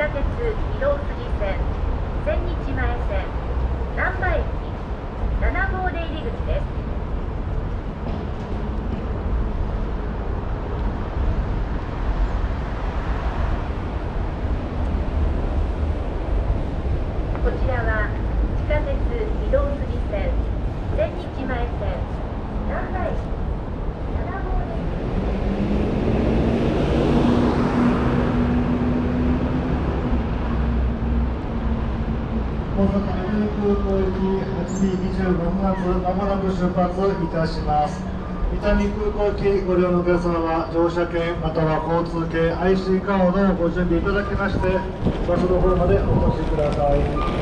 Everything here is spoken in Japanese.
下鉄移動筋線千日前線難波駅7号出入り口です。こちらは地下鉄移動筋線千日前線難波駅7号出入り口大阪羽生空港行き8時25分発まもなく出発いたします。伊丹空港行きご利用のお客様は乗車券または交通系 IC カードをご準備いただきまして場所の方までお越しください。